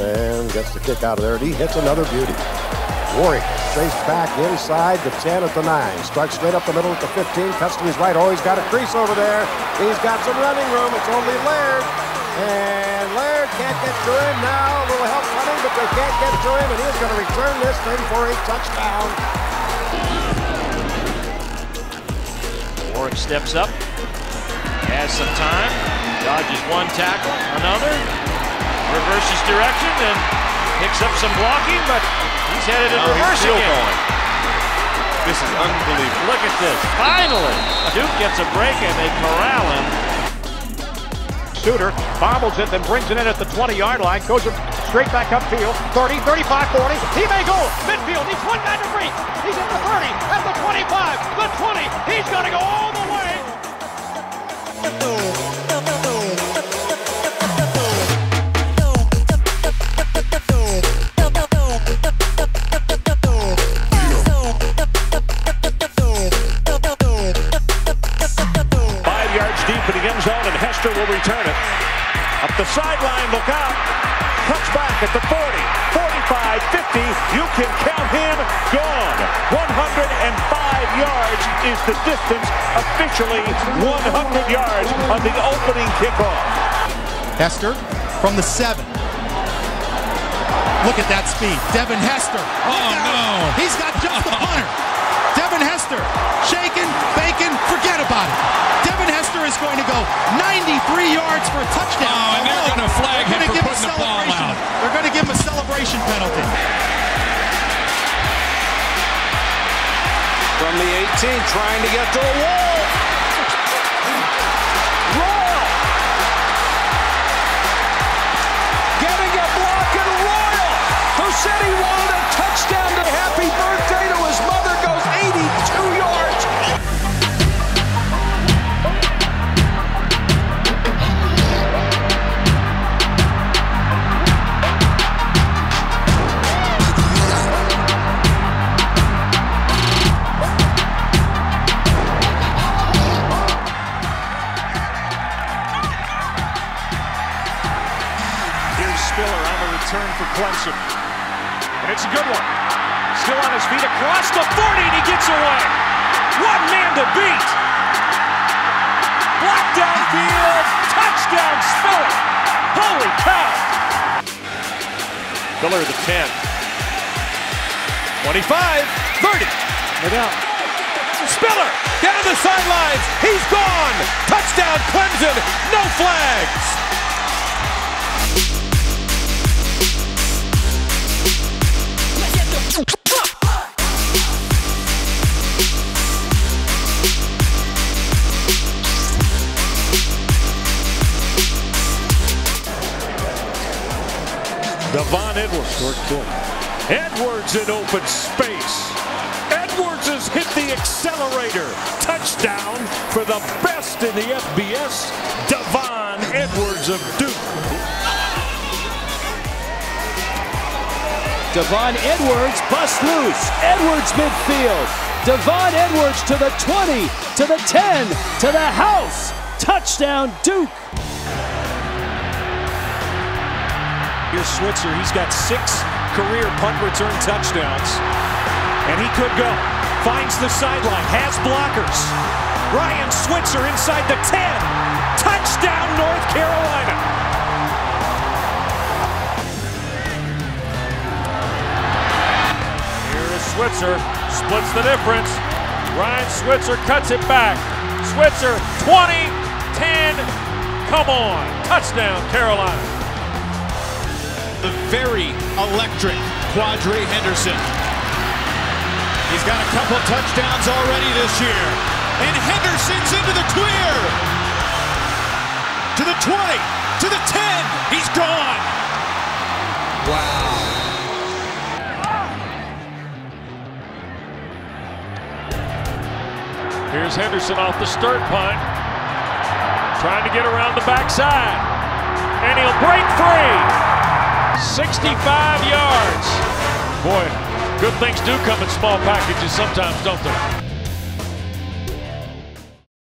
and gets the kick out of there. And he hits another beauty. Warrick chased back inside the 10 at the 9. Strikes straight up the middle at the 15. Cuts to his right. Oh, he's got a crease over there. He's got some running room. It's only Laird. And Laird can't get to him now. A little help coming, but they can't get to him. And he's going to return this thing for a touchdown. Warrick steps up. Has some time. Dodges one tackle. Another. Reverses direction and picks up some blocking, but he's headed in Now he's reverse still again. going. This is unbelievable. Look at this. Finally, Duke gets a break and they corral him. Suter bobbles it, then brings it in at the 20-yard line, goes straight back upfield, 30, 35, 40. He may go midfield. He's one man to break. Yards deep in the end zone, and Hester will return it. Up the sideline, look out. Cuts back at the 40, 45, 50. You can count him gone. 105 yards is the distance, officially 100 yards on the opening kickoff. Hester from the seven. Look at that speed. Devin Hester. Oh, no. He's got just the punter. Devin Hester trying to get to the wall. Return for Clemson. And it's a good one. Still on his feet across the 40, and he gets away. One man to beat. Block downfield. Touchdown, Spiller. Holy cow. Spiller the 10. 25. 30. Look out. Spiller down the sidelines. He's gone. Touchdown, Clemson. No flags. Devon Edwards. Short kick. Edwards in open space. Edwards has hit the accelerator. Touchdown for the best in the FBS. Devon Edwards of Duke. Devon Edwards busts loose. Edwards midfield. Devon Edwards to the 20, to the 10, to the house. Touchdown, Duke. Here's Switzer. He's got six career punt return touchdowns. And he could go. Finds the sideline. Has blockers. Ryan Switzer inside the 10. Touchdown, North Carolina. Here is Switzer. Splits the difference. Ryan Switzer cuts it back. Switzer 20, 10. Come on. Touchdown, Carolina. The very electric Quadree Henderson. He's got a couple touchdowns already this year. And Henderson's into the clear. To the 20, to the 10. He's gone. Wow. Here's Henderson off the start punt. Trying to get around the backside. And he'll break free. 65 yards. Boy, good things do come in small packages sometimes, don't they?